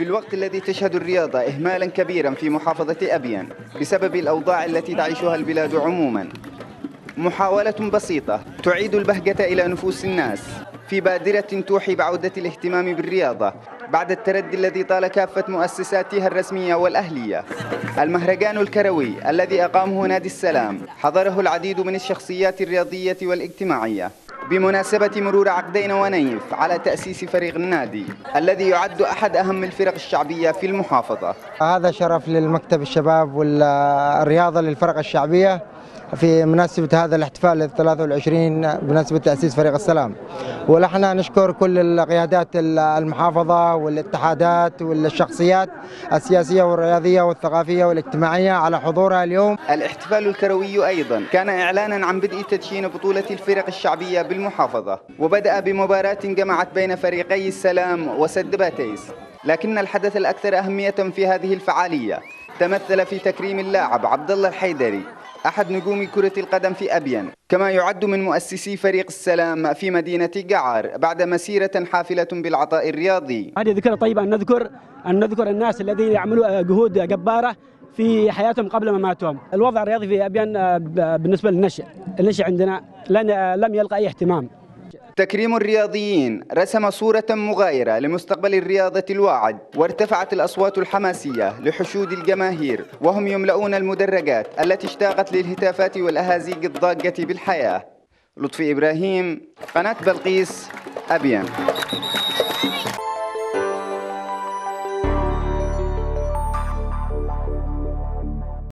في الوقت الذي تشهد الرياضة إهمالا كبيرا في محافظة أبين بسبب الأوضاع التي تعيشها البلاد عموما. محاولة بسيطة تعيد البهجة إلى نفوس الناس. في بادرة توحي بعودة الاهتمام بالرياضة بعد التردي الذي طال كافة مؤسساتها الرسمية والأهلية. المهرجان الكروي الذي أقامه نادي السلام حضره العديد من الشخصيات الرياضية والاجتماعية. بمناسبة مرور عقدين ونيف على تأسيس فريق النادي الذي يعد أحد أهم الفرق الشعبية في المحافظة. هذا شرف للمكتب الشباب والرياضة للفرق الشعبية. في مناسبة هذا الاحتفال ال 23 بمناسبة تأسيس فريق السلام. ونحن نشكر كل القيادات المحافظة والاتحادات والشخصيات السياسية والرياضية والثقافية والاجتماعية على حضورها اليوم. الاحتفال الكروي أيضا كان إعلانا عن بدء تدشين بطولة الفرق الشعبية بالمحافظة وبدأ بمباراة جمعت بين فريقي السلام وسد باتيس. لكن الحدث الأكثر أهمية في هذه الفعالية تمثل في تكريم اللاعب عبد الله الحيدري. أحد نجوم كرة القدم في أبين كما يعد من مؤسسي فريق السلام في مدينة قعار بعد مسيرة حافلة بالعطاء الرياضي. هذه ذكرى طيبة أن نذكر أن نذكر الناس الذين يعملوا جهود جبارة في حياتهم قبل مماتهم الوضع الرياضي في أبين بالنسبة للنشء النشء عندنا لم يلقى أي اهتمام. تكريم الرياضيين رسم صورة مغايرة لمستقبل الرياضة الواعد وارتفعت الأصوات الحماسية لحشود الجماهير وهم يملؤون المدرجات التي اشتاقت للهتافات والأهازيج الضاجة بالحياة. لطفي إبراهيم قناة بلقيس أبيان.